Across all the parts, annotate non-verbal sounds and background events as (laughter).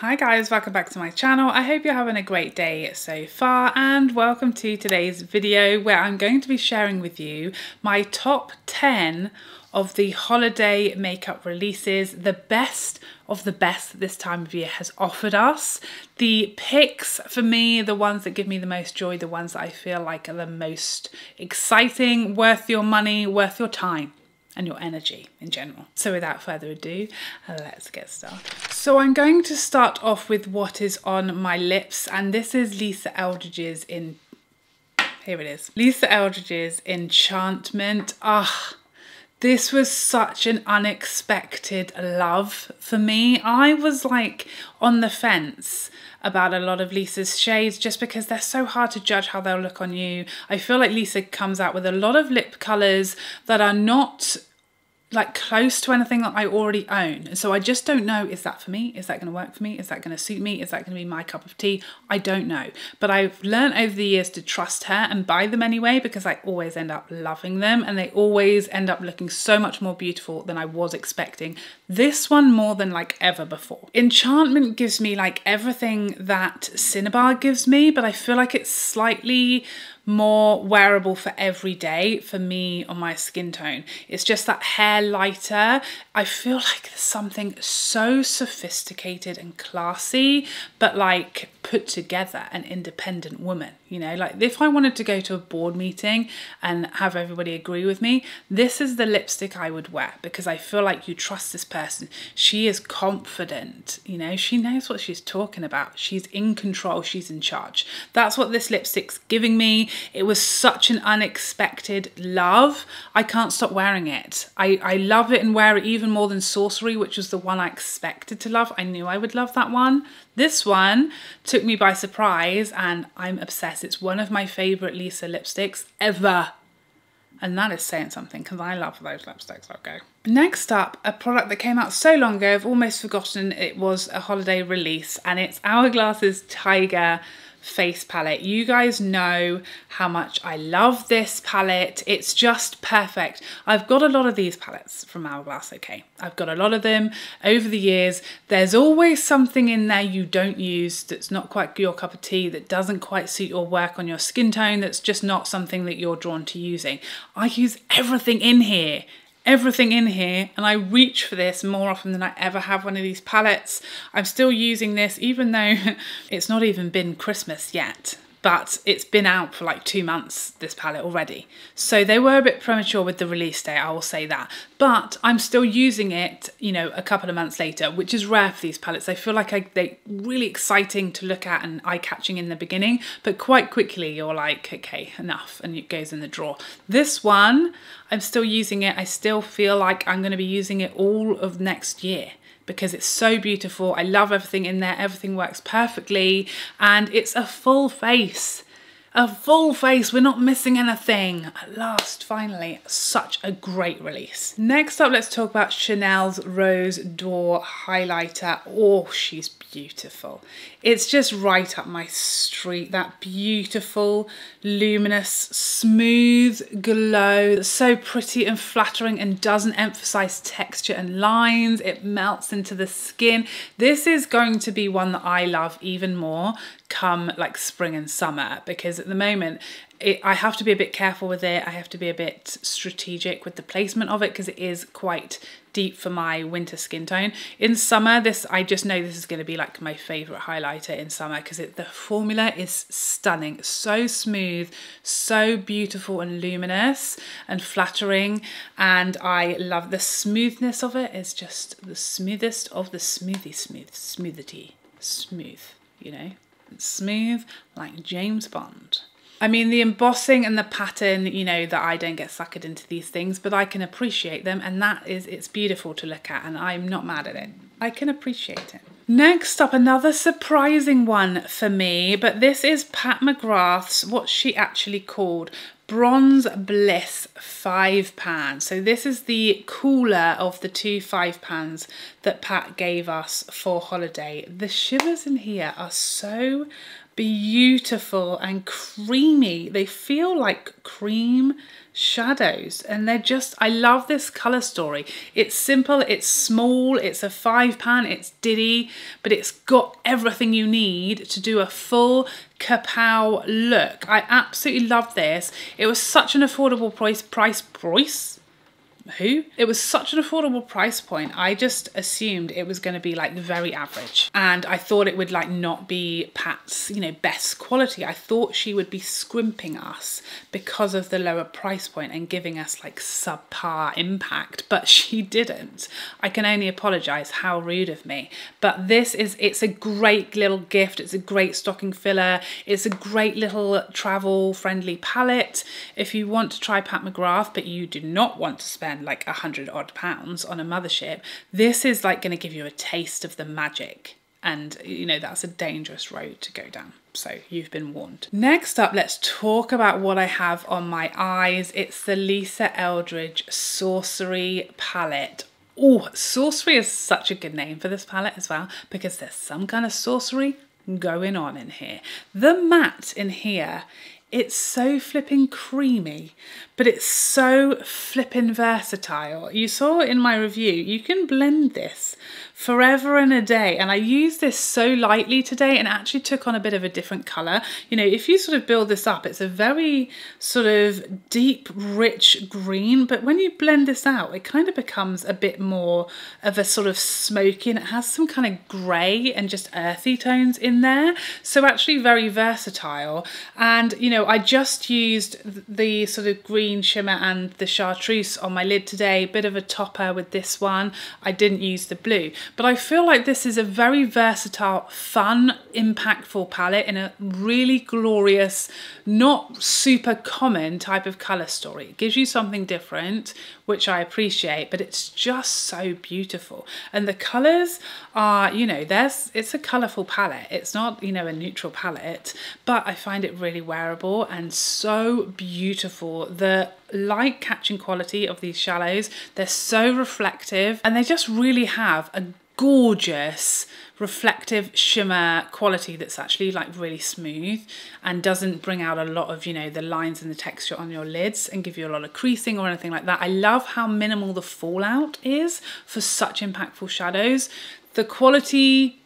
Hi guys, welcome back to my channel. I hope you're having a great day so far and welcome to today's video where I'm going to be sharing with you my top 10 of the holiday makeup releases, the best of the best this time of year has offered us. The picks for me, the ones that give me the most joy, the ones that I feel like are the most exciting, worth your money, worth your time and your energy in general. So without further ado, let's get started. So I'm going to start off with what is on my lips and this is Lisa Eldridge's in here it is. Lisa Eldridge's Enchantment. Ah, this was such an unexpected love for me. I was like on the fence about a lot of Lisa's shades just because they're so hard to judge how they'll look on you. I feel like Lisa comes out with a lot of lip colours that are not like close to anything that I already own. So I just don't know, is that for me? Is that going to work for me? Is that going to suit me? Is that going to be my cup of tea? I don't know. But I've learned over the years to trust her and buy them anyway because I always end up loving them and they always end up looking so much more beautiful than I was expecting. This one more than like ever before. Enchantment gives me like everything that Cinnabar gives me, but I feel like it's slightly more wearable for every day for me on my skin tone. It's just that hair lighter. I feel like there's something so sophisticated and classy, but like put together an independent woman. You know, like if I wanted to go to a board meeting and have everybody agree with me, this is the lipstick I would wear because I feel like you trust this person. She is confident, you know, she knows what she's talking about. She's in control, she's in charge. That's what this lipstick's giving me. It was such an unexpected love. I can't stop wearing it. I, I love it and wear it even more than Sorcery, which was the one I expected to love. I knew I would love that one. This one took me by surprise and I'm obsessed. It's one of my favourite Lisa lipsticks ever. And that is saying something because I love those lipsticks, okay. Next up, a product that came out so long ago, I've almost forgotten it was a holiday release and it's Hourglass's Tiger face palette. You guys know how much I love this palette. It's just perfect. I've got a lot of these palettes from Hourglass, okay? I've got a lot of them over the years. There's always something in there you don't use that's not quite your cup of tea, that doesn't quite suit your work on your skin tone, that's just not something that you're drawn to using. I use everything in here everything in here and I reach for this more often than I ever have one of these palettes. I'm still using this even though (laughs) it's not even been Christmas yet but it's been out for like two months, this palette already. So they were a bit premature with the release date, I will say that. But I'm still using it, you know, a couple of months later, which is rare for these palettes. I feel like I, they're really exciting to look at and eye-catching in the beginning, but quite quickly you're like, okay, enough, and it goes in the drawer. This one, I'm still using it. I still feel like I'm gonna be using it all of next year because it's so beautiful. I love everything in there. Everything works perfectly and it's a full face a full face, we're not missing anything. At last, finally, such a great release. Next up, let's talk about Chanel's Rose D'Or Highlighter. Oh, she's beautiful. It's just right up my street, that beautiful, luminous, smooth glow. So pretty and flattering and doesn't emphasize texture and lines. It melts into the skin. This is going to be one that I love even more come like spring and summer because at the moment it, I have to be a bit careful with it. I have to be a bit strategic with the placement of it because it is quite deep for my winter skin tone. In summer, this I just know this is going to be like my favorite highlighter in summer because the formula is stunning. So smooth, so beautiful and luminous and flattering. And I love the smoothness of it. It's just the smoothest of the smoothie smooth, smoothity, smooth, you know. Smooth like James Bond. I mean, the embossing and the pattern, you know, that I don't get suckered into these things, but I can appreciate them, and that is, it's beautiful to look at, and I'm not mad at it. I can appreciate it. Next up, another surprising one for me, but this is Pat McGrath's, what she actually called Bronze Bliss five pan. So this is the cooler of the two five pans that Pat gave us for holiday. The shivers in here are so beautiful and creamy. They feel like cream shadows and they're just I love this color story. It's simple it's small it's a five pan it's diddy but it's got everything you need to do a full kapow look. I absolutely love this. It was such an affordable price price price who? It was such an affordable price point. I just assumed it was going to be like very average. And I thought it would like not be Pat's, you know, best quality. I thought she would be scrimping us because of the lower price point and giving us like subpar impact, but (laughs) she didn't. I can only apologize. How rude of me. But this is, it's a great little gift. It's a great stocking filler. It's a great little travel friendly palette. If you want to try Pat McGrath, but you do not want to spend spend like a hundred odd pounds on a mothership, this is like going to give you a taste of the magic. And, you know, that's a dangerous road to go down. So you've been warned. Next up, let's talk about what I have on my eyes. It's the Lisa Eldridge Sorcery Palette. Oh, sorcery is such a good name for this palette as well because there's some kind of sorcery going on in here. The matte in here it's so flipping creamy, but it's so flipping versatile. You saw in my review, you can blend this forever and a day. And I used this so lightly today and actually took on a bit of a different colour. You know, if you sort of build this up, it's a very sort of deep, rich green, but when you blend this out, it kind of becomes a bit more of a sort of smoky and it has some kind of grey and just earthy tones in there. So actually very versatile. And, you know, I just used the sort of green shimmer and the chartreuse on my lid today, a bit of a topper with this one. I didn't use the blue. But I feel like this is a very versatile, fun, impactful palette in a really glorious, not super common type of colour story. It gives you something different, which I appreciate, but it's just so beautiful. And the colours are, you know, there's it's a colourful palette. It's not, you know, a neutral palette, but I find it really wearable and so beautiful. The light catching quality of these shallows. They're so reflective and they just really have a gorgeous reflective shimmer quality that's actually like really smooth and doesn't bring out a lot of you know the lines and the texture on your lids and give you a lot of creasing or anything like that. I love how minimal the fallout is for such impactful shadows. The quality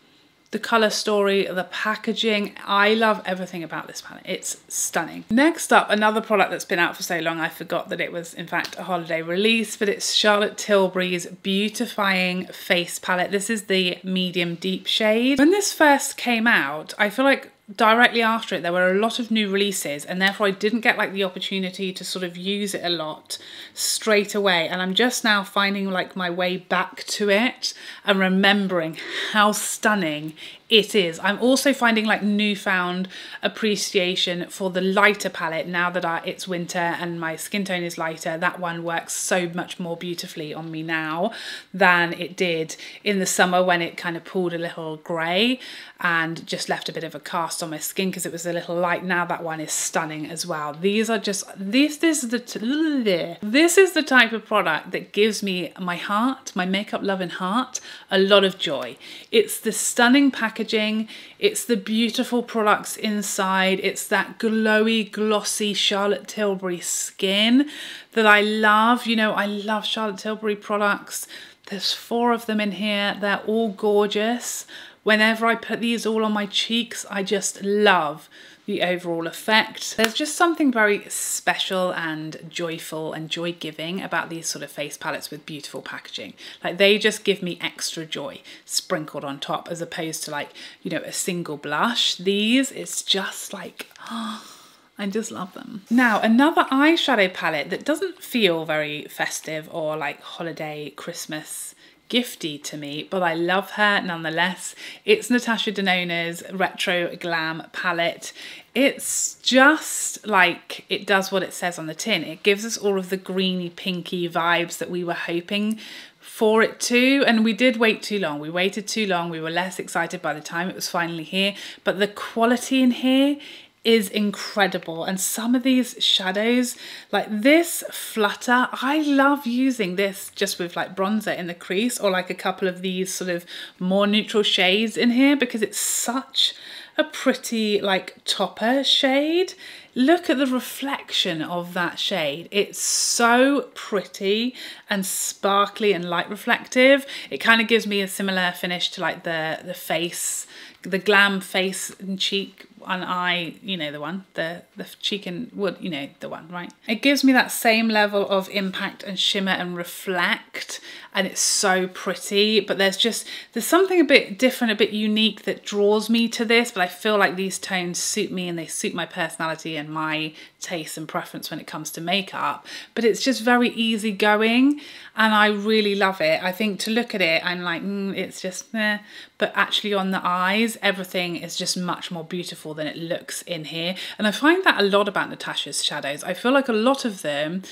the color story, the packaging. I love everything about this palette. It's stunning. Next up, another product that's been out for so long, I forgot that it was in fact a holiday release, but it's Charlotte Tilbury's Beautifying Face Palette. This is the medium deep shade. When this first came out, I feel like directly after it there were a lot of new releases and therefore I didn't get like the opportunity to sort of use it a lot straight away. And I'm just now finding like my way back to it and remembering how stunning it is. I'm also finding like newfound appreciation for the lighter palette now that I, it's winter and my skin tone is lighter. That one works so much more beautifully on me now than it did in the summer when it kind of pulled a little grey and just left a bit of a cast on my skin because it was a little light. Now that one is stunning as well. These are just, this, this is the, this is the type of product that gives me my heart, my makeup loving heart, a lot of joy. It's the stunning package packaging, it's the beautiful products inside, it's that glowy, glossy Charlotte Tilbury skin that I love. You know, I love Charlotte Tilbury products. There's four of them in here, they're all gorgeous. Whenever I put these all on my cheeks, I just love the overall effect. There's just something very special and joyful and joy giving about these sort of face palettes with beautiful packaging. Like they just give me extra joy sprinkled on top as opposed to like, you know, a single blush. These, it's just like, oh, (gasps) I just love them. Now, another eyeshadow palette that doesn't feel very festive or like holiday Christmas gifty to me, but I love her nonetheless. It's Natasha Denona's Retro Glam palette. It's just like it does what it says on the tin. It gives us all of the greeny pinky vibes that we were hoping for it too and we did wait too long we waited too long we were less excited by the time it was finally here but the quality in here is incredible. And some of these shadows like this flutter I love using this just with like bronzer in the crease or like a couple of these sort of more neutral shades in here because it's such a pretty like topper shade. Look at the reflection of that shade. It's so pretty and sparkly and light reflective. It kind of gives me a similar finish to like the the face the glam face and cheek and eye, you know the one, the the cheek and wood, you know the one, right? It gives me that same level of impact and shimmer and reflect, and it's so pretty. But there's just there's something a bit different, a bit unique that draws me to this. But I feel like these tones suit me and they suit my personality and my taste and preference when it comes to makeup. But it's just very easy going, and I really love it. I think to look at it, I'm like, mm, it's just, eh. but actually on the eyes, everything is just much more beautiful than it looks in here. And I find that a lot about Natasha's shadows. I feel like a lot of them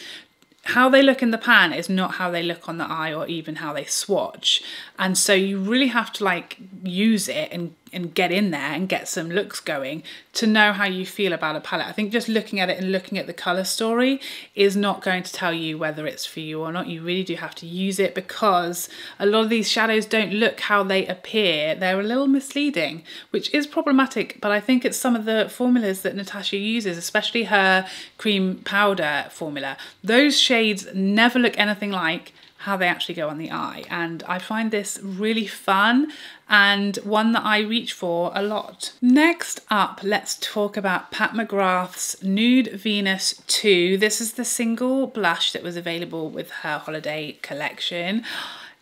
how they look in the pan is not how they look on the eye or even how they swatch. And so you really have to like use it and and get in there and get some looks going to know how you feel about a palette. I think just looking at it and looking at the colour story is not going to tell you whether it's for you or not. You really do have to use it because a lot of these shadows don't look how they appear. They're a little misleading, which is problematic, but I think it's some of the formulas that Natasha uses, especially her cream powder formula. Those shades never look anything like how they actually go on the eye. And I find this really fun and one that I reach for a lot. Next up, let's talk about Pat McGrath's Nude Venus 2. This is the single blush that was available with her holiday collection.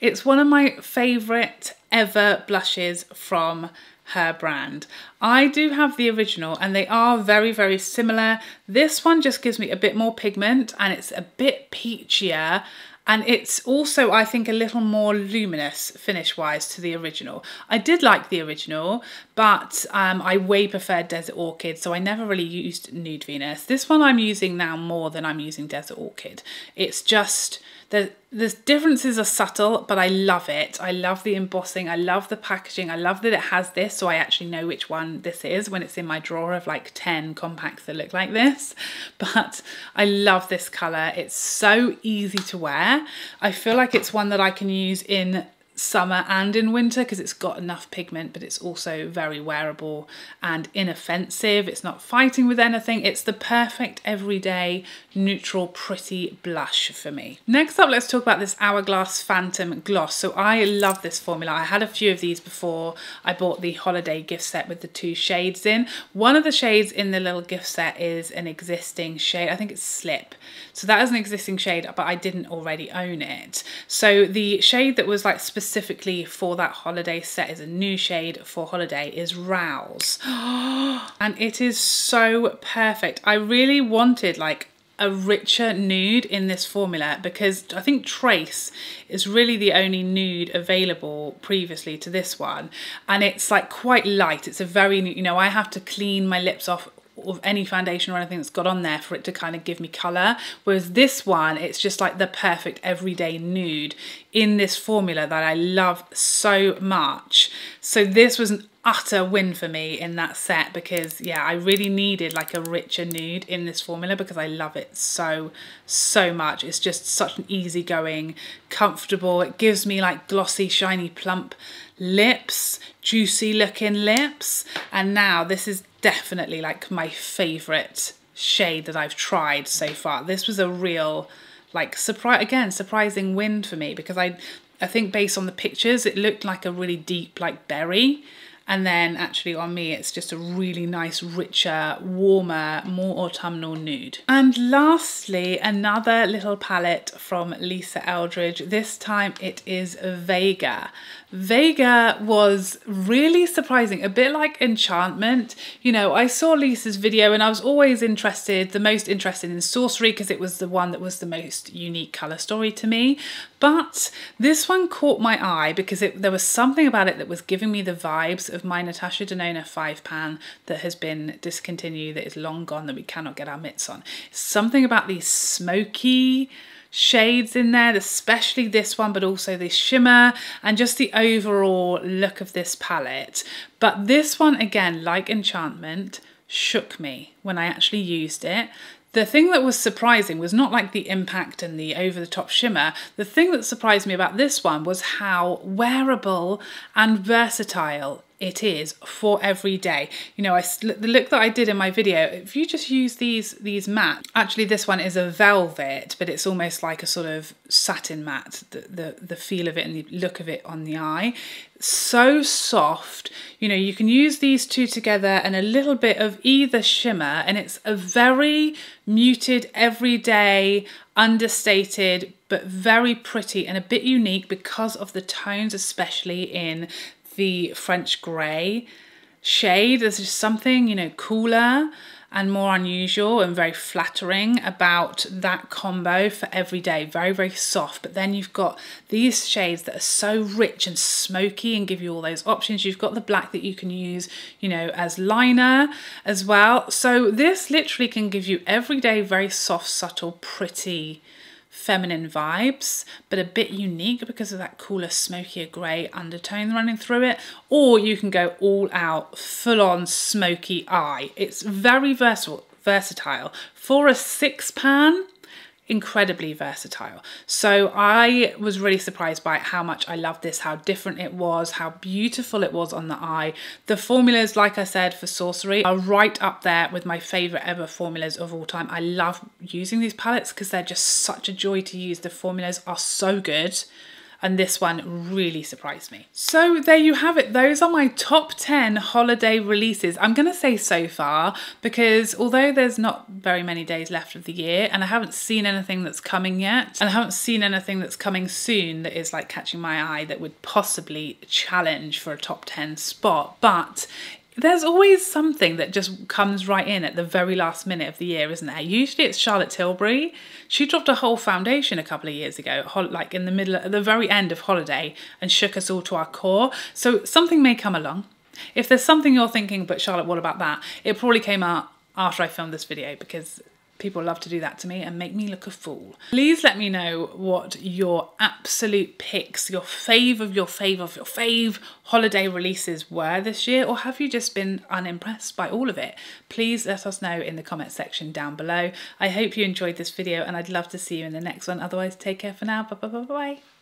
It's one of my favourite ever blushes from her brand. I do have the original and they are very, very similar. This one just gives me a bit more pigment and it's a bit peachier and it's also I think a little more luminous finish wise to the original. I did like the original but um, I way preferred Desert Orchid so I never really used Nude Venus. This one I'm using now more than I'm using Desert Orchid. It's just the, the differences are subtle, but I love it. I love the embossing. I love the packaging. I love that it has this, so I actually know which one this is when it's in my drawer of like 10 compacts that look like this. (laughs) But I love this colour. It's so easy to wear. I feel like it's one that I can use in summer and in winter because it's got enough pigment but it's also very wearable and inoffensive. It's not fighting with anything. It's the perfect everyday neutral pretty blush for me. Next up let's talk about this hourglass phantom gloss. So i love this formula. I had a few of these before i bought the holiday gift set with the two shades in. One of the shades in the little gift set is an existing shade. I think it's slip. So that is an existing shade but i didn't already own it. So the shade that was like specific specifically for that holiday set is a new shade for holiday is Rouse. (gasps) and it is so perfect. I really wanted like a richer nude in this formula because I think Trace is really the only nude available previously to this one and it's like quite light it's a very you know I have to clean my lips off of any foundation or anything that's got on there for it to kind of give me colour. Whereas this one, it's just like the perfect everyday nude in this formula that I love so much. So this was an utter win for me in that set because yeah, I really needed like a richer nude in this formula because I love it so, so much. It's just such an easygoing, comfortable, it gives me like glossy, shiny, plump lips, juicy looking lips. And now this is definitely like my favorite shade that I've tried so far. This was a real like surprise again surprising win for me because I I think based on the pictures it looked like a really deep like berry and then actually on me, it's just a really nice, richer, warmer, more autumnal nude. And lastly, another little palette from Lisa Eldridge. This time it is Vega. Vega was really surprising, a bit like Enchantment. You know, I saw Lisa's video and I was always interested, the most interested in Sorcery because it was the one that was the most unique colour story to me. But this one caught my eye because it, there was something about it that was giving me the vibes of my Natasha Denona 5 pan that has been discontinued, that is long gone, that we cannot get our mitts on. Something about these smoky shades in there, especially this one, but also this shimmer and just the overall look of this palette. But this one, again, like Enchantment, shook me when I actually used it. The thing that was surprising was not like the impact and the over the top shimmer. The thing that surprised me about this one was how wearable and versatile it is for every day. You know, I the look that I did in my video, if you just use these these matte, actually this one is a velvet, but it's almost like a sort of satin matte, the, the, the feel of it and the look of it on the eye. So soft, you know, you can use these two together and a little bit of either shimmer and it's a very muted, everyday, understated, but very pretty and a bit unique because of the tones, especially in the French grey shade. There's just something, you know, cooler and more unusual and very flattering about that combo for every day. Very, very soft. But then you've got these shades that are so rich and smoky and give you all those options. You've got the black that you can use, you know, as liner as well. So this literally can give you everyday, very soft, subtle, pretty feminine vibes, but a bit unique because of that cooler, smokier grey undertone running through it. Or you can go all out, full on smoky eye. It's very versatile. Versatile for a six pan incredibly versatile. So I was really surprised by how much I loved this, how different it was, how beautiful it was on the eye. The formulas, like I said, for Sorcery are right up there with my favorite ever formulas of all time. I love using these palettes because they're just such a joy to use. The formulas are so good and this one really surprised me. So there you have it. Those are my top 10 holiday releases. I'm going to say so far because although there's not very many days left of the year and I haven't seen anything that's coming yet and I haven't seen anything that's coming soon that is like catching my eye that would possibly challenge for a top 10 spot, but there's always something that just comes right in at the very last minute of the year, isn't there? Usually it's Charlotte Tilbury. She dropped a whole foundation a couple of years ago, like in the middle, at the very end of holiday, and shook us all to our core. So something may come along. If there's something you're thinking, but Charlotte, what about that? It probably came out after I filmed this video because People love to do that to me and make me look a fool. Please let me know what your absolute picks, your fave of your fave of your fave holiday releases were this year, or have you just been unimpressed by all of it? Please let us know in the comment section down below. I hope you enjoyed this video and I'd love to see you in the next one. Otherwise, take care for now. Bye bye bye bye.